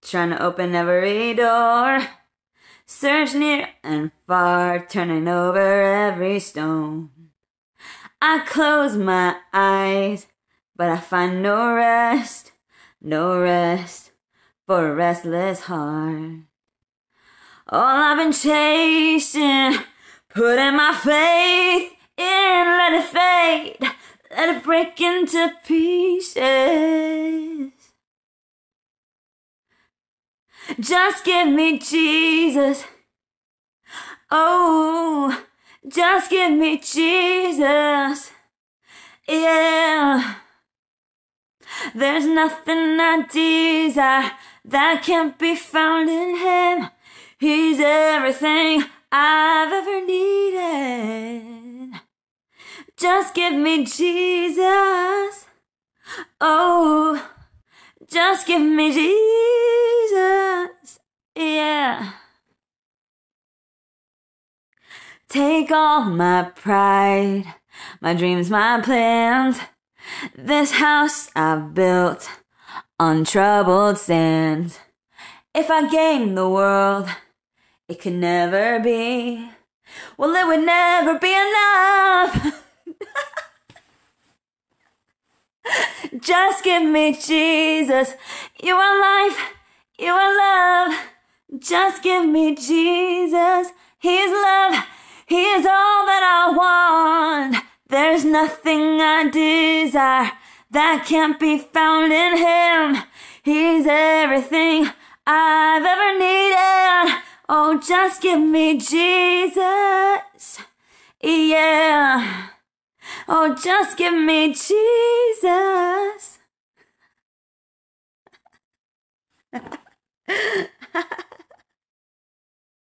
trying to open every door. Search near and far, turning over every stone. I close my eyes, but I find no rest, no rest for a restless heart. All I've been chasing, putting my faith in, let it fade, let it break into pieces. Just give me Jesus. Oh, just give me Jesus. Yeah. There's nothing I desire that can't be found in Him. He's everything I've ever needed. Just give me Jesus. Oh, just give me Jesus. Yeah. Take all my pride, my dreams, my plans. This house I've built on troubled sands. If I gain the world, it could never be. Well, it would never be enough. Just give me Jesus. You are life, you are love. Just give me Jesus. He's love, He is all that I want. There's nothing I desire that can't be found in Him. He's everything I've ever needed. Oh, just give me Jesus. Yeah. Oh, just give me Jesus.